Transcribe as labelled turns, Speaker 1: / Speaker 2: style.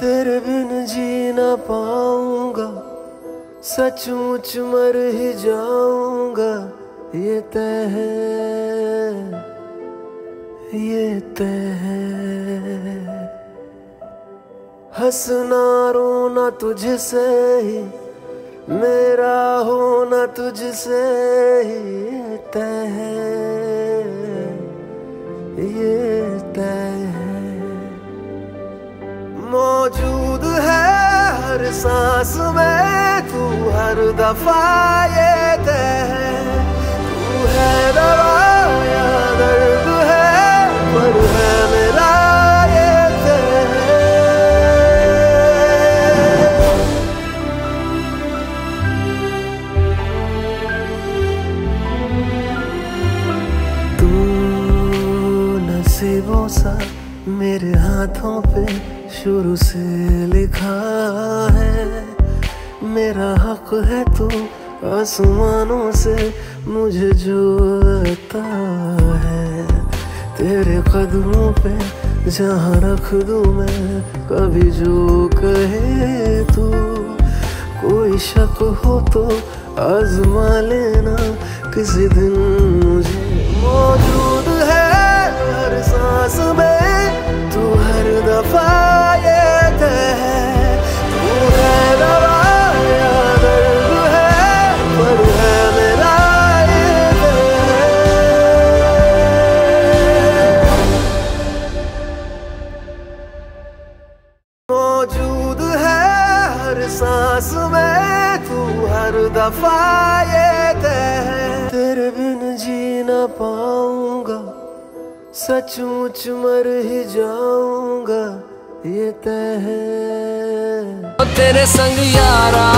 Speaker 1: तेरे बिन जी ना पाऊँगा सचमुच मर ही जाऊँगा। ये तय है, ये तय है। हंसना रोना तुझसे ही, मेरा होना तुझसे ही तय है, ये मौजूद है हर सांस में, तू हर दफ़ा ये तय तू है दवा या दर्द है मेरे हाथों पे शुरू से लिखा है, मेरा हक है तू आसमानों से मुझे जो आता है। तेरे कदमों पे जहाँ रख दूँ मैं, कभी जो कहे तू, कोई शक हो तो आजमा लेना, किसी दिन मुझे सांस में तू हर दफ़ा ये तय तेरे बिन जी ना पाऊँगा सचमुच मर ही जाऊँगा, ये तय है
Speaker 2: तेरे संग यारा